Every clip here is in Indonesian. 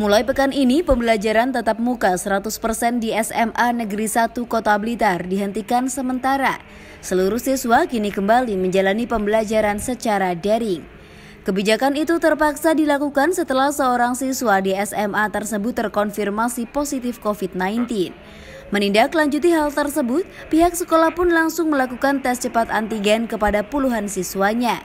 Mulai pekan ini, pembelajaran tatap muka 100% di SMA Negeri 1 Kota Blitar dihentikan sementara. Seluruh siswa kini kembali menjalani pembelajaran secara daring. Kebijakan itu terpaksa dilakukan setelah seorang siswa di SMA tersebut terkonfirmasi positif COVID-19. Menindaklanjuti hal tersebut, pihak sekolah pun langsung melakukan tes cepat antigen kepada puluhan siswanya.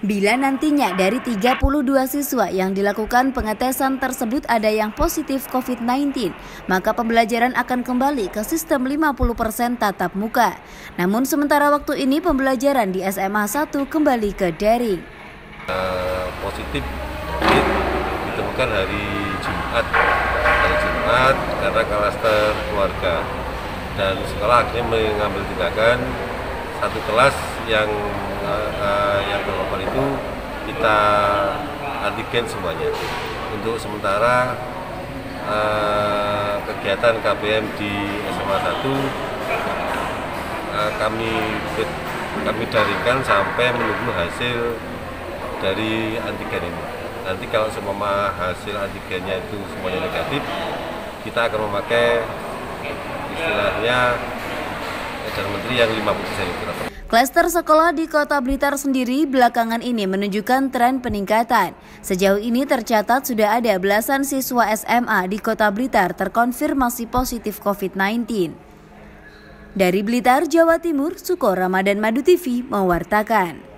Bila nantinya dari 32 siswa yang dilakukan pengetesan tersebut ada yang positif COVID-19, maka pembelajaran akan kembali ke sistem 50% tatap muka. Namun sementara waktu ini pembelajaran di SMA 1 kembali ke daring. Uh, positif ditemukan hari Jumat, hari Jumat karena klaster keluarga dan sekolah akhirnya mengambil tindakan satu kelas yang uh, uh, yang terpapar itu kita antigen semuanya. Untuk sementara uh, kegiatan KBM di SMA 1 uh, kami kami darikan sampai menunggu hasil dari antigen ini. Nanti kalau semua hasil antigennya itu semuanya negatif, kita akan memakai istilahnya Perdana Menteri yang 50% itu. Klaster sekolah di Kota Blitar sendiri belakangan ini menunjukkan tren peningkatan. Sejauh ini tercatat sudah ada belasan siswa SMA di Kota Blitar terkonfirmasi positif COVID-19. Dari Blitar, Jawa Timur, Suko Ramadan Madu TV mewartakan.